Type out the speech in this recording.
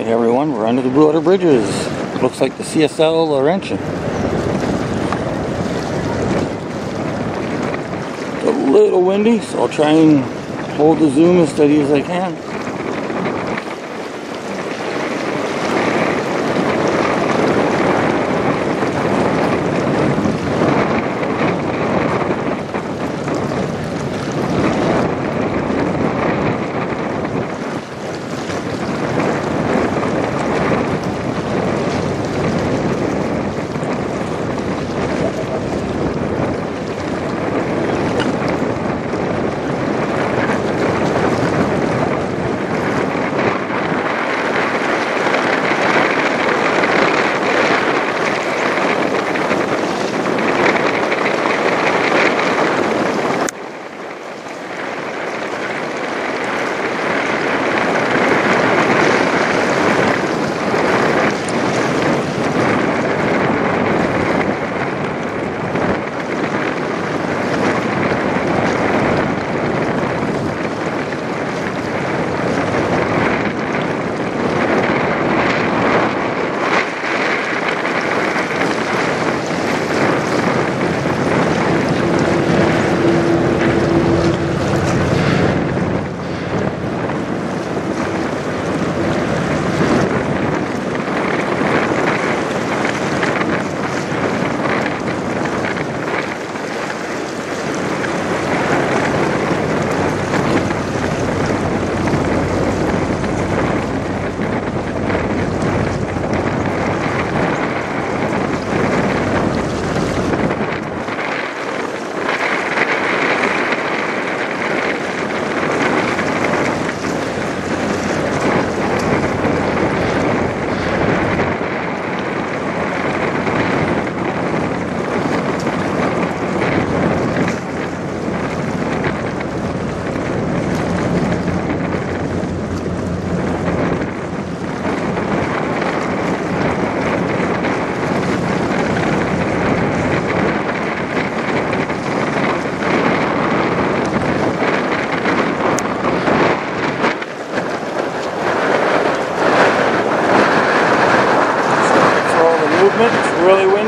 Alright everyone, we're under the Blue Water Bridges. Looks like the CSL Laurentien. It's a little windy, so I'll try and hold the zoom as steady as I can. movement. It's really weird.